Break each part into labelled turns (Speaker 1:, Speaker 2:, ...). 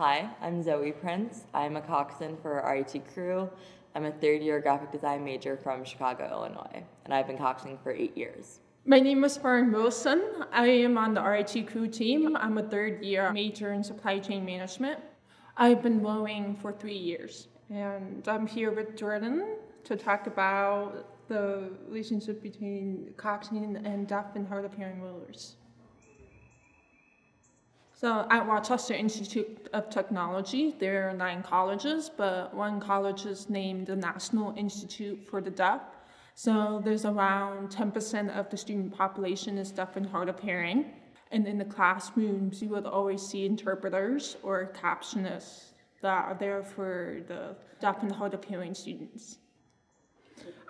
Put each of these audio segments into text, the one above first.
Speaker 1: Hi, I'm Zoe Prince. I'm a coxswain for RIT crew. I'm a third year graphic design major from Chicago, Illinois, and I've been coxswaining for eight years.
Speaker 2: My name is Farron Wilson. I am on the RIT crew team. I'm a third year major in supply chain management. I've been rowing for three years, and I'm here with Jordan to talk about the relationship between coxswain and deaf and hard of hearing rowers. So at Rochester Institute of Technology, there are nine colleges, but one college is named the National Institute for the Deaf. So there's around 10% of the student population is deaf and hard of hearing. And in the classrooms, you would always see interpreters or captionists that are there for the deaf and hard of hearing students.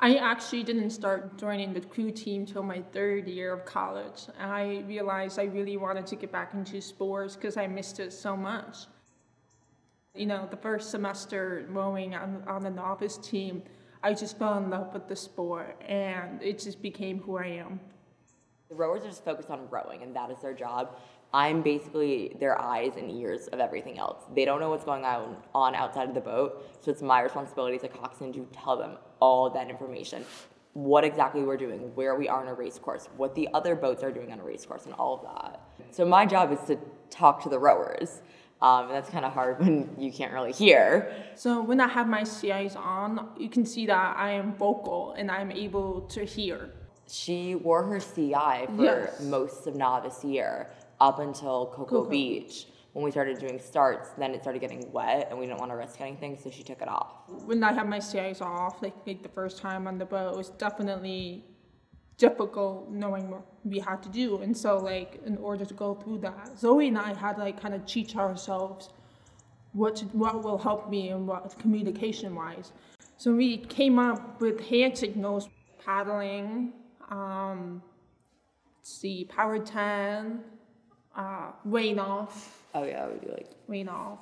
Speaker 2: I actually didn't start joining the crew team till my third year of college. I realized I really wanted to get back into sports because I missed it so much. You know, the first semester rowing on, on the novice team, I just fell in love with the sport and it just became who I am.
Speaker 1: The rowers are just focused on rowing, and that is their job. I'm basically their eyes and ears of everything else. They don't know what's going on, on outside of the boat, so it's my responsibility as a coxswain to tell them all that information. What exactly we're doing, where we are on a race course, what the other boats are doing on a race course, and all of that. So my job is to talk to the rowers. Um, and that's kind of hard when you can't really hear.
Speaker 2: So when I have my CIs on, you can see that I am vocal and I'm able to hear.
Speaker 1: She wore her CI for
Speaker 2: Yes.
Speaker 1: most of novice year up until Cocoa,
Speaker 2: Cocoa
Speaker 1: Beach. When we started doing starts, then it started getting wet and we didn't want to risk anything, so she took it off.
Speaker 2: When I had my CIs off, like, like the first time on the boat, it was definitely difficult knowing what we had to do. And so like in order to go through that, Zoe and I had like kind of teach ourselves what to, what will help me and what communication wise. So we came up with hand signals, paddling, um, let's see, power ten, uh, rain off,
Speaker 1: Oh yeah, we do like
Speaker 2: rain off.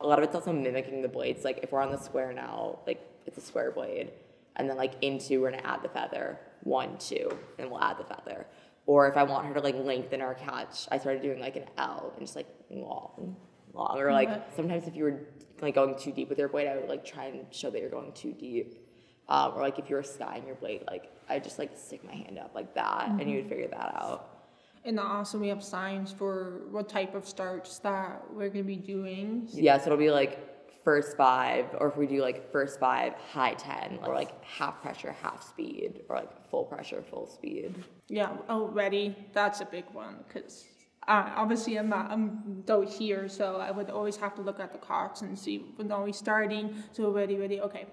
Speaker 1: a lot of it's also mimicking the blades. Like if we're on the square now, like it's a square blade, and then like into we're gonna add the feather, one, two, and we'll add the feather. Or if I want her to like lengthen our catch, I started doing like an L and just like long, long. Or like sometimes if you were like going too deep with your blade, I would like try and show that you're going too deep. Um, or like if you were skying your blade, like I just like stick my hand up like that, and you would figure that out.
Speaker 2: And also we have signs for what type of starts that we're gonna be doing.
Speaker 1: Yeah, so it'll be like first five, or if we do like first five, high 10, or like half pressure, half speed, or like full pressure, full speed.
Speaker 2: Yeah, oh, ready. That's a big one because uh, obviously I'm not I'm though here, so I would always have to look at the clocks and see when are we starting. So ready, ready. Okay.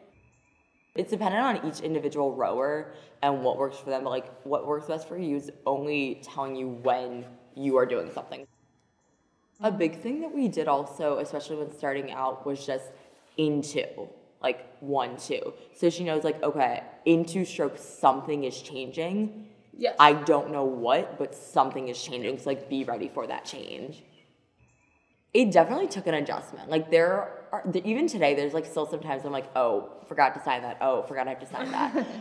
Speaker 1: It's dependent on each individual rower and what works for them, but like what works best for you is only telling you when you are doing something. A big thing that we did also, especially when starting out, was just into like one, two. So she knows, like, okay, into stroke, something is changing.
Speaker 2: Yes.
Speaker 1: I don't know what, but something is changing. So like be ready for that change. It definitely took an adjustment. Like there are even today, there's like still sometimes I'm like, oh, forgot to sign that. Oh, forgot I have to sign that.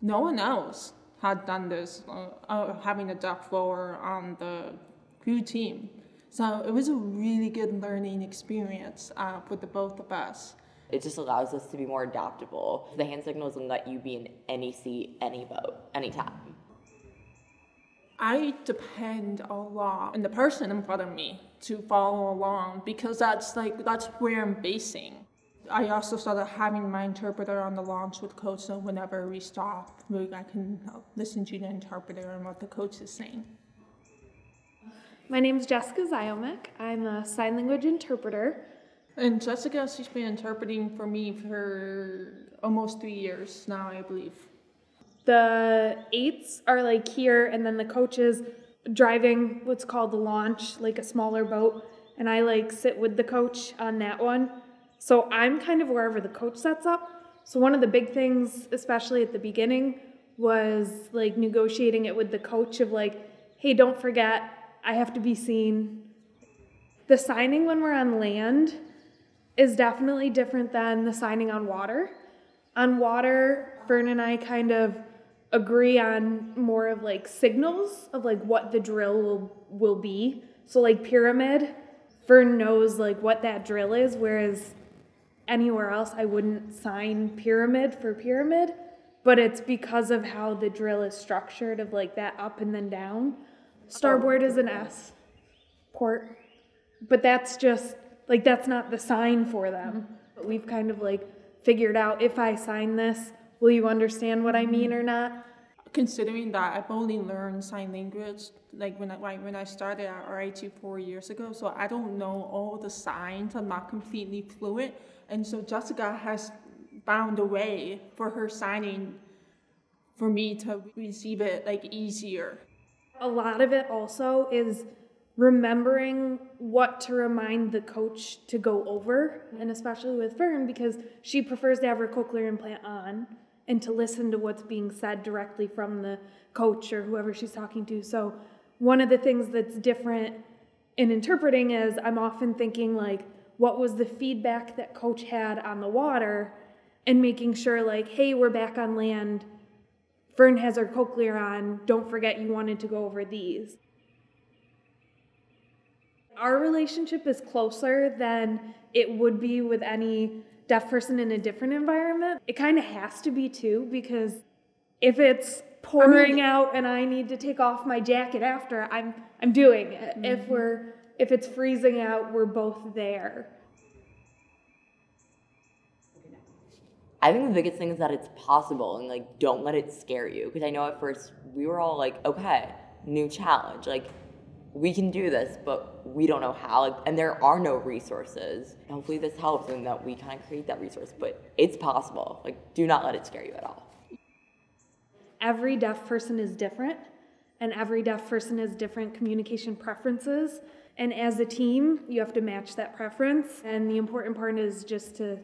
Speaker 2: No one else had done this, uh, uh, having a duck rower on the crew team. So it was a really good learning experience uh, with the both of us.
Speaker 1: it just allows us to be more adaptable. The hand signals and let you be in any seat, any boat, anytime.
Speaker 2: I depend a lot on the person in front of me to follow along because that's like that's where I'm basing. I also started having my interpreter on the launch with coach, so whenever we stop, I can uh, listen to the interpreter and what the coach is saying.
Speaker 3: My name is Jessica Ziomek. I'm a sign language interpreter.
Speaker 2: And Jessica, she's been interpreting for me for almost three years now, I believe.
Speaker 3: The eights are like here, and then the coach is driving what's called the launch, like a smaller boat, and I like sit with the coach on that one. So I'm kind of wherever the coach sets up. So one of the big things, especially at the beginning, was like negotiating it with the coach of like, hey, don't forget, I have to be seen. The signing when we're on land is definitely different than the signing on water. On water, Fern and I kind of agree on more of like signals of like what the drill will will be. So like pyramid, Fern knows like what that drill is, whereas anywhere else I wouldn't sign pyramid for pyramid, but it's because of how the drill is structured of like that up and then down. Starboard is an S port, but that's just like that's not the sign for them. But we've kind of like figured out if I sign this, will you understand what I mean or not?
Speaker 2: Considering that I've only learned sign language like when I like, when I started at RIT four years ago, so I don't know all the signs. I'm not completely fluent, and so Jessica has found a way for her signing for me to receive it like easier.
Speaker 3: A lot of it also is remembering what to remind the coach to go over, and especially with Fern because she prefers to have her cochlear implant on and to listen to what's being said directly from the coach or whoever she's talking to. So one of the things that's different in interpreting is I'm often thinking like what was the feedback that coach had on the water and making sure like hey we're back on land. Fern has her cochlear on. Don't forget you wanted to go over these. Our relationship is closer than it would be with any deaf person in a different environment it kind of has to be too because if it's pouring I mean, out and I need to take off my jacket after, I'm I'm doing it. Mm-hmm. If we're if it's freezing out, we're both there.
Speaker 1: I think the biggest thing is that it's possible and like don't let it scare you because I know at first we were all like, okay, new challenge, like we can do this, but we don't know how. Like, and there are no resources. Hopefully, this helps and that we kind of create that resource. But it's possible. Like, do not let it scare you at all
Speaker 3: every deaf person is different and every deaf person has different communication preferences and as a team you have to match that preference and the important part is just to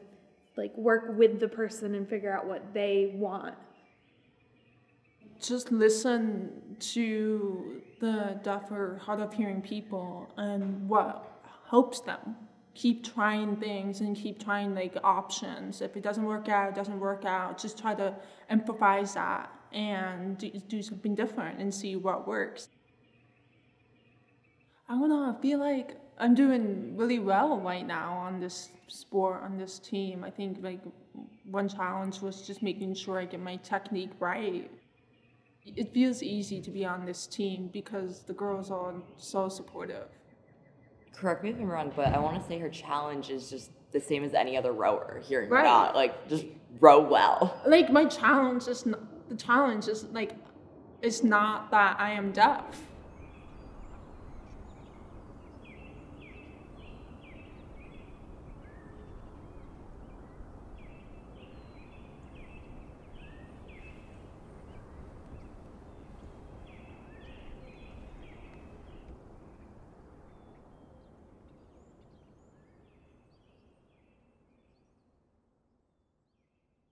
Speaker 3: like work with the person and figure out what they want
Speaker 2: just listen to the deaf or hard of hearing people and what helps them keep trying things and keep trying like options if it doesn't work out it doesn't work out just try to improvise that and do, do something different and see what works. I wanna feel like I'm doing really well right now on this sport, on this team. I think like one challenge was just making sure I get my technique right. It feels easy to be on this team because the girls are so supportive.
Speaker 1: Correct me if I'm wrong, but I want to say her challenge is just the same as any other rower here right. not. Like just row well.
Speaker 2: Like my challenge is not, the challenge is like it's not that I am deaf